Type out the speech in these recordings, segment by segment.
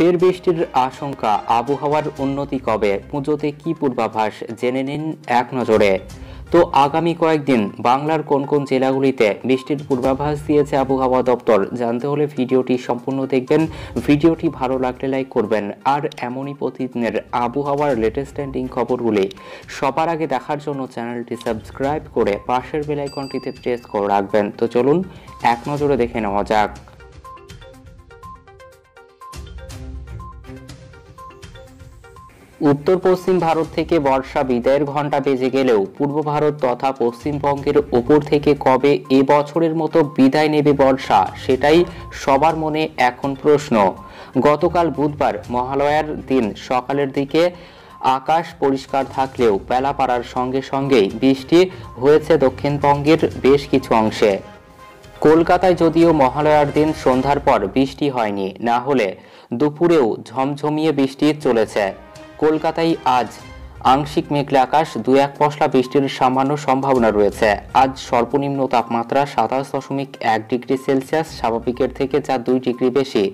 ফের বৃষ্টির আশঙ্কা, আবহাওয়ার উন্নতি কবে, পুজোতে কি পূর্বাভাস, জেনে নিন এক নজরে। তো আগামী কয়েকদিন বাংলার কোন কোন জেলাগুলিতে বৃষ্টির পূর্বাভাস দিয়েছে আবহাওয়া দপ্তর, জানতে হলে ভিডিওটি সম্পূর্ণ দেখবেন। ভিডিওটি ভালো লাগলে লাইক করবেন। আর এমনই প্রতিদিনের আবহাওয়ার লেটেস্ট ট্রেন্ডিং খবরগুলি সবার আগে দেখার জন্য চ্যানেলটি সাবস্ক্রাইব করে পাশের বেল আইকনটিতে প্রেস করে রাখবেন। তো চলুন এক নজরে দেখে নেওয়া যাক। উত্তর পশ্চিম ভারত থেকে বর্ষা বিদায়ের ঘণ্টা বেজে গেলেও পূর্ব ভারত তথা পশ্চিমবঙ্গের ওপর থেকে কবে এ বছরের মতো বিদায় নেবে বর্ষা, সেটাই সবার মনে এখন প্রশ্ন। গতকাল বুধবার মহালয়ার দিন সকালের দিকে আকাশ পরিষ্কার থাকলেও বেলা পাড়ার সঙ্গে সঙ্গেই বৃষ্টি হয়েছে দক্ষিণবঙ্গের বেশ কিছু অংশে। কলকাতায় যদিও মহালয়ার দিন সন্ধ্যার পর বৃষ্টি হয়নি, না হলে দুপুরেও ঝমঝমিয়ে বৃষ্টি চলেছে। কলকাতায় আজ। আংশিক মেঘলা আকাশ, দু এক পশলা বৃষ্টির সামান্য সম্ভাবনা রয়েছে। আজ সর্বনিম্ন তাপমাত্রা সাতাশ দশমিক এক ডিগ্রি সেলসিয়াস, স্বাভাবিকের থেকে যা দুই ডিগ্রি বেশি।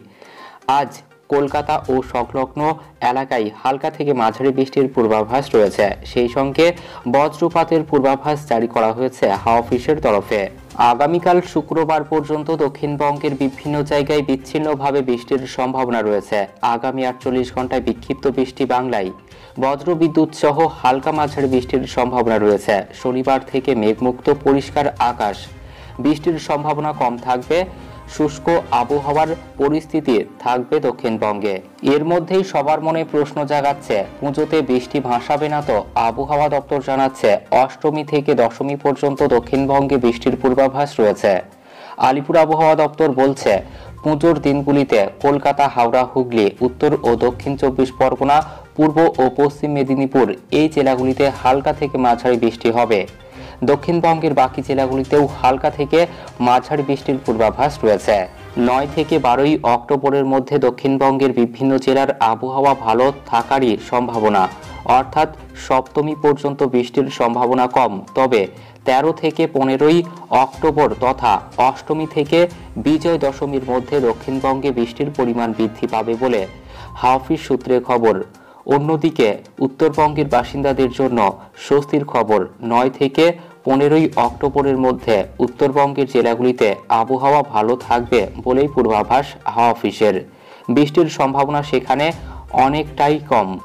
আজ কলকাতা ও সংলগ্ন এলাকায় হালকা থেকে মাঝারি বৃষ্টির পূর্বাভাস রয়েছে। সেই সঙ্গে বজ্রপাতের পূর্বাভাস জারি করা হয়েছে হাওয়া অফিসের তরফে। আগামীকাল শুক্রবার পর্যন্ত দক্ষিণবঙ্গের বিভিন্ন জায়গায় বিচ্ছিন্নভাবে বৃষ্টির সম্ভাবনা রয়েছে। আগামী আটচল্লিশ ঘন্টায় বিক্ষিপ্ত বৃষ্টি বাংলায়। বজ্রবিদ্যুৎ সহ হালকা মাঝারি বৃষ্টির সম্ভাবনা রয়েছে। শনিবার থেকে মেঘমুক্ত পরিষ্কার আকাশ। বৃষ্টির সম্ভাবনা কম থাকবে। শুষ্ক আবহাওয়ার পরিস্থিতি থাকবে দক্ষিণবঙ্গে। এর মধ্যেই সবার মনে প্রশ্ন জাগাচ্ছে, পুজোতে বৃষ্টি ভাসাবে না তো? আবহাওয়া দপ্তর জানাচ্ছে, অষ্টমী থেকে দশমী পর্যন্ত দক্ষিণবঙ্গে বৃষ্টির পূর্বাভাস রয়েছে। আলিপুর আবহাওয়া দপ্তর বলছে, পুজোর দিনগুলিতে কলকাতা, হাওড়া, হুগলি, উত্তর ও দক্ষিণ চব্বিশ পরগনা, পূর্ব ও পশ্চিম মেদিনীপুর এই জেলাগুলিতে হালকা থেকে মাঝারি বৃষ্টি হবে। দক্ষিণবঙ্গের বাকি জেলাগুলিতেও হালকা থেকে মাঝারি বৃষ্টির পূর্বাভাস রয়েছে। নয় থেকে বারোই অক্টোবরের মধ্যে দক্ষিণবঙ্গের বিভিন্ন জেলার আবহাওয়া ভালো থাকারই সম্ভাবনা। অর্থাৎ সপ্তমী পর্যন্ত বৃষ্টির সম্ভাবনা কম। তবে তেরো থেকে পনেরোই অক্টোবর তথা অষ্টমী থেকে বিজয় দশমীর মধ্যে দক্ষিণবঙ্গে বৃষ্টির পরিমাণ বৃদ্ধি পাবে বলে হাফিজ সূত্রে খবর। অন্যদিকে, উত্তরবঙ্গের বাসিন্দাদের জন্য স্বস্তির খবর, নয় থেকে পনেরোই অক্টোবরের মধ্যে উত্তরবঙ্গের জেলাগুলিতে আবহাওয়া ভালো থাকবে বলেই পূর্বাভাস হাওয়া অফিসের। বৃষ্টির সম্ভাবনা সেখানে অনেকটাই কম।